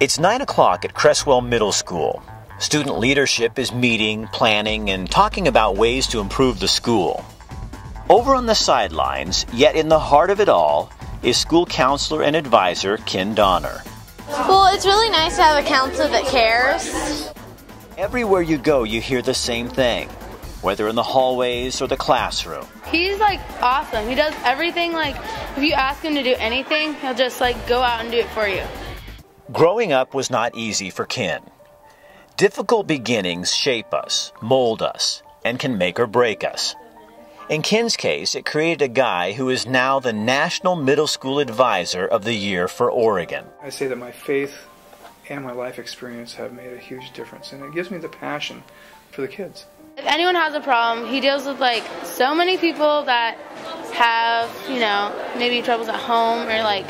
It's 9 o'clock at Creswell Middle School. Student leadership is meeting, planning, and talking about ways to improve the school. Over on the sidelines, yet in the heart of it all, is school counselor and advisor Ken Donner. Well, it's really nice to have a counselor that cares. Everywhere you go, you hear the same thing, whether in the hallways or the classroom. He's like awesome. He does everything like if you ask him to do anything, he'll just like go out and do it for you. Growing up was not easy for Ken. Difficult beginnings shape us, mold us, and can make or break us. In Ken's case, it created a guy who is now the National Middle School Advisor of the Year for Oregon. I say that my faith and my life experience have made a huge difference, and it gives me the passion for the kids. If anyone has a problem, he deals with like so many people that have, you know, maybe troubles at home or like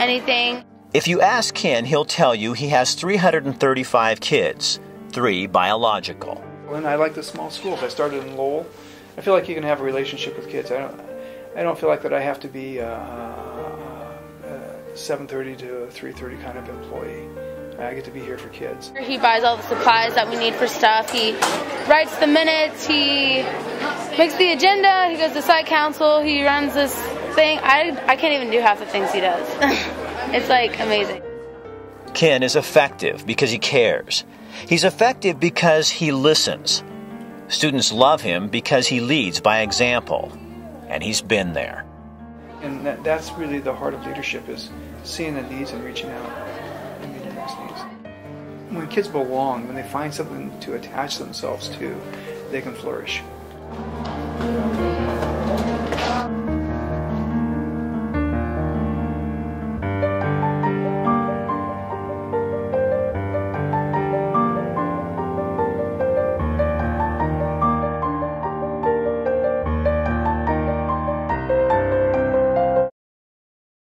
anything. If you ask Ken, he'll tell you he has 335 kids, three biological. And I like the small schools. I started in Lowell. I feel like you can have a relationship with kids. I don't. I don't feel like that I have to be uh, a 7:30 to 3:30 kind of employee. I get to be here for kids. He buys all the supplies that we need for stuff. He writes the minutes. He makes the agenda. He goes to site council. He runs this thing. I I can't even do half the things he does. it's like amazing. Ken is effective because he cares. He's effective because he listens. Students love him because he leads by example, and he's been there. And that, that's really the heart of leadership is seeing the needs and reaching out and meeting those needs. When kids belong, when they find something to attach themselves to, they can flourish.